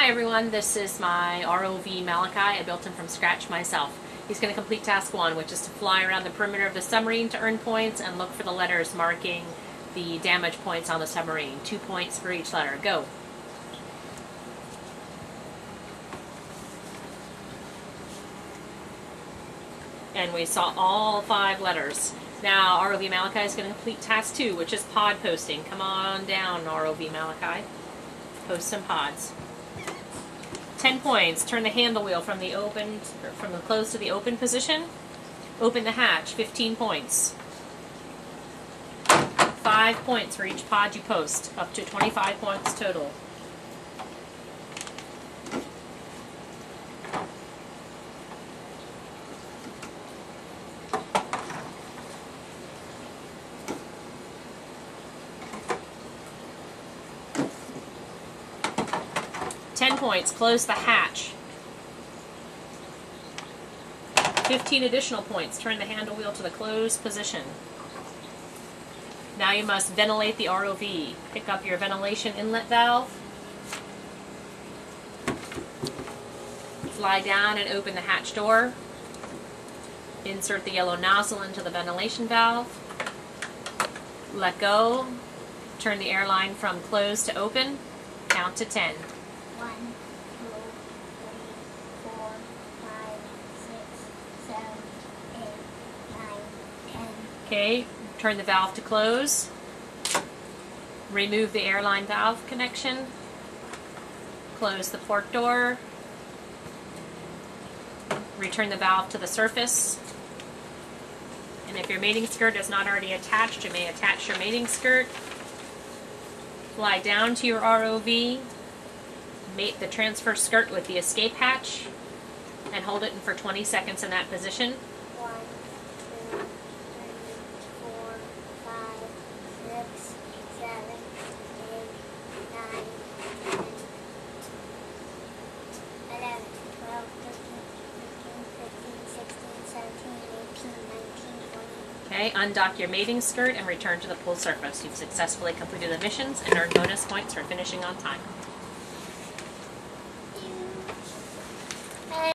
Hi everyone, this is my ROV Malachi. I built him from scratch myself. He's going to complete task one, which is to fly around the perimeter of the submarine to earn points and look for the letters marking the damage points on the submarine. Two points for each letter. Go. And we saw all five letters. Now ROV Malachi is going to complete task two, which is pod posting. Come on down, ROV Malachi. Post some pods. 10 points. Turn the handle wheel from the open from the closed to the open position. Open the hatch. 15 points. 5 points for each pod you post, up to 25 points total. Ten points, close the hatch. Fifteen additional points, turn the handle wheel to the closed position. Now you must ventilate the ROV. Pick up your ventilation inlet valve. Fly down and open the hatch door. Insert the yellow nozzle into the ventilation valve. Let go. Turn the airline from closed to open. Count to 10. One, two, three, four, five, six, seven, eight, nine, ten. Okay, turn the valve to close. Remove the airline valve connection. Close the port door. Return the valve to the surface. And if your mating skirt is not already attached, you may attach your mating skirt. Fly down to your ROV. Mate the transfer skirt with the escape hatch. And hold it for 20 seconds in that position. One, two, three, four, five, six, seven, eight, nine. Okay, undock your mating skirt and return to the pool surface. You've successfully completed the missions and earned bonus points for finishing on time.